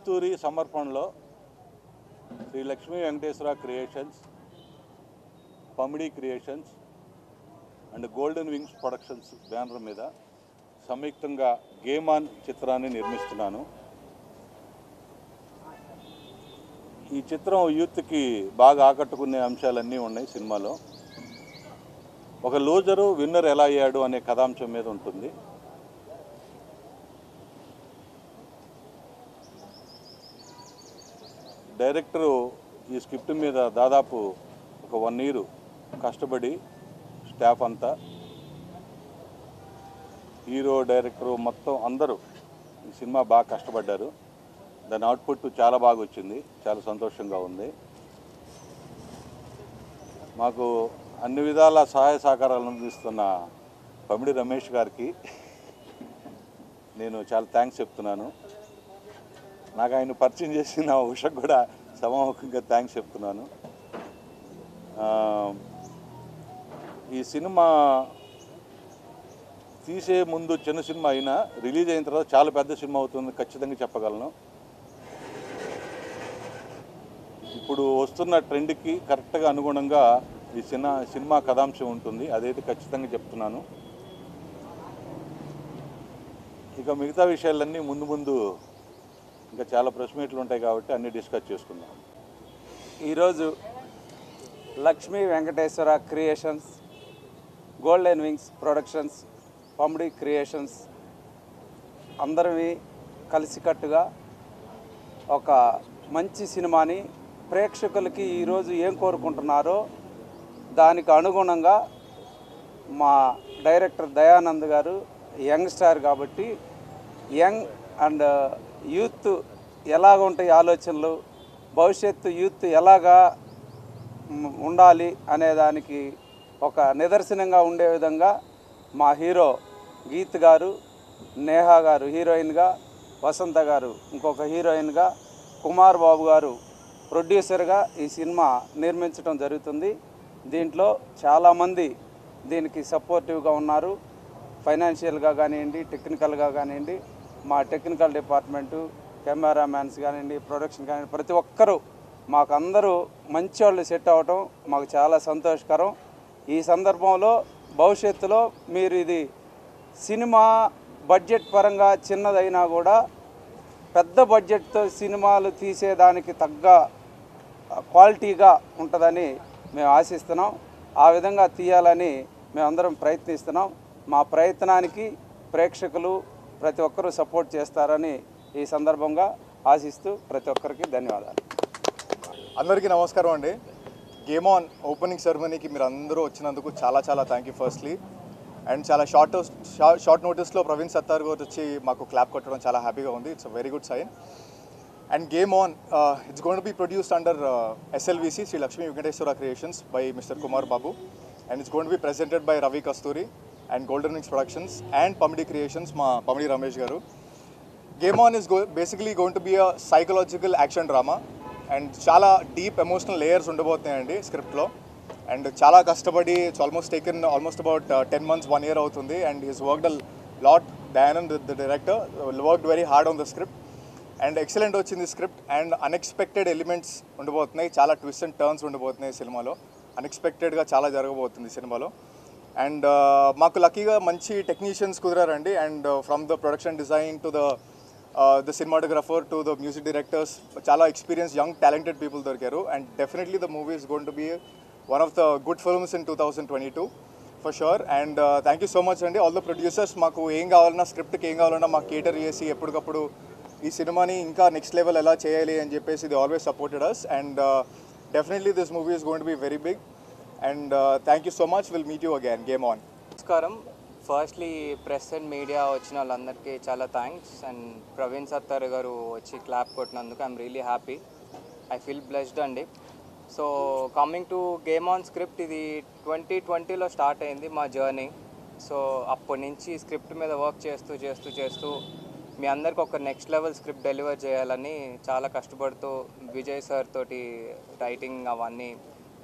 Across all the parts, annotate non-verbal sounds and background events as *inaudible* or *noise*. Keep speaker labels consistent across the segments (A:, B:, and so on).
A: కస్తూరి సమర్పణలో Sri Lakshmi Venkateswara creations Pamidi creations and golden wings productions banner మీద సంయుక్తంగా Gaiman చిత్రాన్ని నిర్మిస్తున్నాను. ఈ చిత్రం యూత్కి బాగా ఆకట్టుకునే అంశాలన్నీ ఉన్నాయి సినిమాలో. ఒక లూజరు విన్నర్ ఎలా అయ్యాడు అనే కథాంశం మీద ఉంటుంది. డైరెక్టరు ఈ స్క్రిప్ట్ మీద దాదాపు ఒక వన్ ఇయర్ కష్టపడి స్టాఫ్ అంతా హీరో డైరెక్టరు మొత్తం అందరూ ఈ సినిమా బాగా కష్టపడ్డారు. దాని అవుట్పుట్ చాలా బాగా వచ్చింది చాలా సంతోషంగా ఉంది. మాకు అన్ని విధాల సహాయ సహకారాలు అందిస్తున్న పమిడి రమేష్ గారికి నేను చాలా థ్యాంక్స్ చెప్తున్నాను. నాకు ఆయన పరిచయం చేసిన ఉషకు కూడా సమాముఖంగా థ్యాంక్స్ చెప్తున్నాను. ఈ సినిమా తీసే ముందు చిన్న సినిమా అయినా రిలీజ్ అయిన తర్వాత చాలా పెద్ద సినిమా అవుతుంది ఖచ్చితంగా చెప్పగలను. ఇప్పుడు వస్తున్న ట్రెండ్కి కరెక్ట్గా అనుగుణంగా ఈ సినిమా సినిమా కథాంశం ఉంటుంది. అదైతే ఖచ్చితంగా చెప్తున్నాను. ఇక మిగతా విషయాలన్నీ ముందు ముందు ఇంకా చాలా ప్రెస్ మీట్లు ఉంటాయి కాబట్టి అన్నీ డిస్కస్ చేసుకుందాం.
B: ఈరోజు Lakshmi Venkateswara creations golden wings productions Pamidi creations అందరివి కలిసికట్టుగా ఒక మంచి సినిమాని ప్రేక్షకులకి ఈరోజు ఏం కోరుకుంటున్నారో దానికి అనుగుణంగా మా director Dayanand garu young star కాబట్టి యంగ్ అండ్ యూత్ ఎలాగ ఉంటాయి ఆలోచనలు? భవిష్యత్తు యూత్ ఎలాగా ఉండాలి అనే దానికి ఒక నిదర్శనంగా ఉండే విధంగా మా హీరో గీత్ గారు నేహా గారు హీరోయిన్గా వసంత గారు ఇంకొక హీరోయిన్గా కుమార్ బాబు గారు ప్రొడ్యూసర్గా ఈ సినిమా నిర్మించడం జరుగుతుంది. దీంట్లో చాలామంది దీనికి సపోర్టివ్గా ఉన్నారు. ఫైనాన్షియల్గా కానివ్వండి టెక్నికల్గా కానివ్వండి మా టెక్నికల్ డిపార్ట్మెంటు కెమెరామ్యాన్స్ కానివ్వండి ప్రొడక్షన్ కానివ్వండి ప్రతి ఒక్కరూ మాకు అందరూ మంచి వాళ్ళు సెట్ అవ్వటం మాకు చాలా సంతోషకరం. ఈ సందర్భంలో భవిష్యత్తులో మీరు ఇది సినిమా బడ్జెట్ పరంగా చిన్నదైనా కూడా పెద్ద బడ్జెట్తో సినిమాలు తీసేదానికి తగ్గ క్వాలిటీగా ఉంటుందని మేము ఆశిస్తున్నాం. ఆ విధంగా తీయాలని మేమందరం ప్రయత్నిస్తున్నాం. మా ప్రయత్నానికి ప్రేక్షకులు ప్రతి ఒక్కరూ సపోర్ట్ చేస్తారని ఈ సందర్భంగా ఆశిస్తూ ప్రతి ఒక్కరికి ధన్యవాదాలు.
C: అందరికీ నమస్కారం అండి. గేమ్ ఆన్ ఓపెనింగ్ సెరమనీకి మీరు అందరూ వచ్చినందుకు చాలా చాలా థ్యాంక్ యూ ఫస్ట్లీ అండ్ చాలా షార్ట్ షార్ట్ నోటీస్లో ప్రవీణ్ సత్తార్ గారు వచ్చి మాకు క్లాప్ కొట్టడం చాలా హ్యాపీగా ఉంది. It's a very good sign and game on it's gonna be produced under SLVC Sri Lakshmi Venkateswara creations by mister Kumar Babu and it's gonna be presented by Ravi Kasturi and golden wings productions and Pamidi creations మా Pamidi Ramesh garu. Game on is go basically going to be a psychological action drama and చాలా deep emotional layers ఉండబోతున్నాయండి స్క్రిప్ట్లో and చాలా కష్టపడి it's almost taken almost about ten months one year అవుతుంది. And he's worked a lot Dayanand the director worked very hard on the script and excellent వచ్చింది script and unexpected elements ఉండబోతున్నాయి. చాలా twist and turns ఉండబోతున్నాయి సినిమాలో. అన్ఎక్స్పెక్టెడ్గా చాలా జరగబోతుంది సినిమాలో. అండ్ మాకు లక్కీగా మంచి technicians కుదరారండి. And from the production design to the the cinematographer to the music directors చాలా ఎక్స్పీరియన్స్ యంగ్ టాలెంటెడ్ పీపుల్ దొరికారు. And definitely the movie is gone to be one of the good films in two thousand twenty two for sure and thank you so much అండి. All the producers మాకు ఏం కావాలన్నా స్క్రిప్ట్కి ఏం కావాలన్నా మాకు కేటర్ చేసి ఎప్పటికప్పుడు ఈ సినిమాని ఇంకా నెక్స్ట్ లెవెల్ ఎలా చేయాలి అని చెప్పేసి ఇది always supported us and definitely this movie is going to be very big and thank you so much will meet you again game on
D: నమస్కారం. ఫస్ట్లీ ప్రెస్ అండ్ మీడియా వచ్చిన వాళ్ళందరికీ చాలా థ్యాంక్స్ అండ్ ప్రవీణ్ సత్తార్ గారు వచ్చి clap కొట్టినందుకు I'm really happy I feel blessed అండి. So coming to game on script ఇది twenty ట్వంటీలో start అయింది మా జర్నీ సో అప్పటి నుంచి స్క్రిప్ట్ మీద వర్క్ చేస్తూ చేస్తూ చేస్తూ మీ అందరికి ఒక నెక్స్ట్ లెవెల్ స్క్రిప్ట్ డెలివర్ చేయాలని చాలా కష్టపడుతూ విజయ్ సార్ తోటి రైటింగ్ అవన్నీ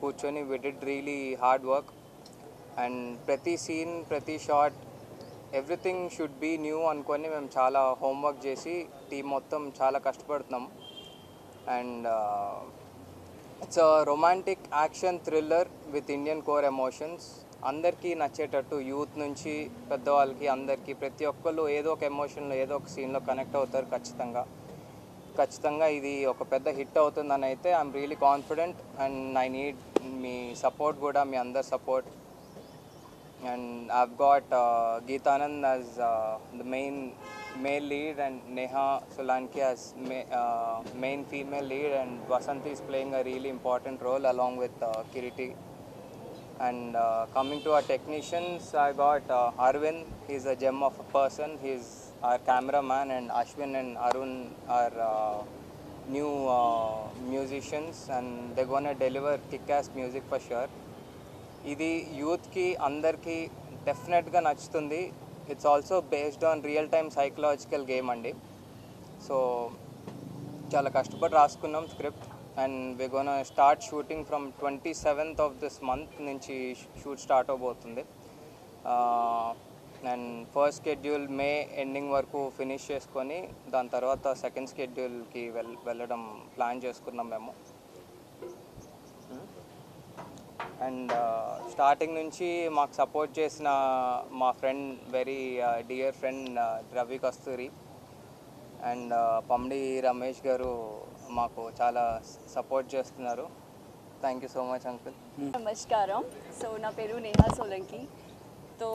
D: కూర్చొని we did really hard work and ప్రతి సీన్ ప్రతి shot everything should be new అనుకొని మేము చాలా హోంవర్క్ చేసి టీం మొత్తం చాలా కష్టపడుతున్నాం. And it's romantic action thriller with Indian core emotions అందరికీ నచ్చేటట్టు యూత్ నుంచి పెద్దవాళ్ళకి అందరికీ ప్రతి ఒక్కళ్ళు ఏదో ఒక ఎమోషన్లో ఏదో ఒక సీన్లో కనెక్ట్ అవుతారు ఖచ్చితంగా. ఖచ్చితంగా ఇది ఒక పెద్ద హిట్ అవుతుందని అయితే I'm really confident and I need me support కూడా మీ అందరి support and I got Geetanand as the main main lead and Neha Solanki as main female lead and Vasanth is playing a really important role along with Kiriti and coming to a technicians I got Aravind he's a gem of a person he's our cameraman and Ashwin and Arun are uh, new uh, musicians and they're gonna deliver kick-ass music for ఇది యూత్కి అందరికీ డెఫినెట్గా నచ్చుతుంది it's also based on real time psychological game అండి so చాలా కష్టపడి రాసుకున్నాం script and we gonna start shooting from twenty seventh of this month నుంచి షూట్ స్టార్ట్ అవబోతుంది నేను ఫస్ట్ షెడ్యూల్ మే ఎండింగ్ వరకు ఫినిష్ చేసుకొని దాని తర్వాత సెకండ్ షెడ్యూల్కి వెల్ వెళ్ళడం ప్లాన్ చేసుకున్నాం మేము. అండ్ స్టార్టింగ్ uh, నుంచి మాకు సపోర్ట్ చేసిన మా friend very dear friend Ravi Kasturi and Pamidi Ramesh garu మాకు చాలా సపోర్ట్ చేస్తున్నారు. Thank you so much uncle
E: నమస్కారం. సో నా పేరు నేహా సోలంకి. तो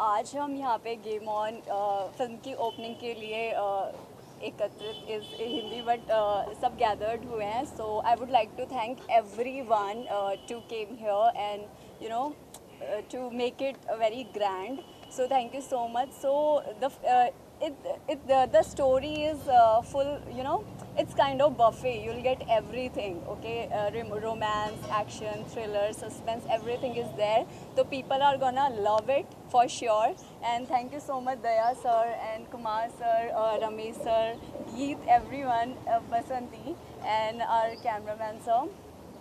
E: आज हम यहाँ पे गेम ऑन फ़िल्म की ओपनिंग के लिए एकत्रित इस हिंदी बट सब गैदर्ड हुए हैं। So I would like to thank everyone to came here and you know to make it very grand so thank you so much so the it it the story is full you know it's kind of buffet. You'll get everything okay? Uh, romance action thriller suspense everything is there. So people are gonna love it for sure. And thank you so much daya sir and kumar sir uh, ramesh sir geet everyone uh, basanti and our cameraman sir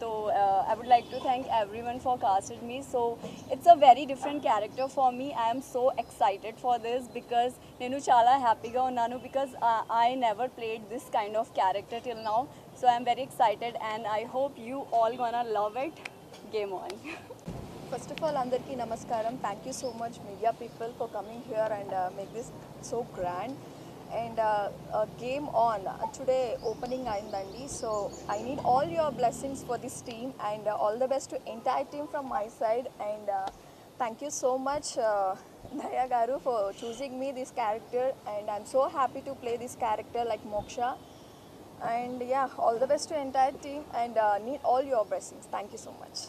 E: so uh, I would like to thank everyone for casted me. So it's a very different character for me. I am so excited for this because నేను చాలా హ్యాపీగా ఉన్నాను because uh, I never played this kind of character till now. So I'm very excited and I hope you all gonna love it. Game on. *laughs*
F: First of all అందరికీ నమస్కారం thank you so much media people for coming here and make this so grand and uh, game on. Today opening ayindandi. So I need all your blessings for this team and uh, all the best to entire team from my side. And uh, thank you so much, uh, *laughs* Daya Garu, for choosing me this character. And I'm so happy to play this character like Moksha. And yeah, all the best to entire team and uh, need all your blessings. Thank you so much.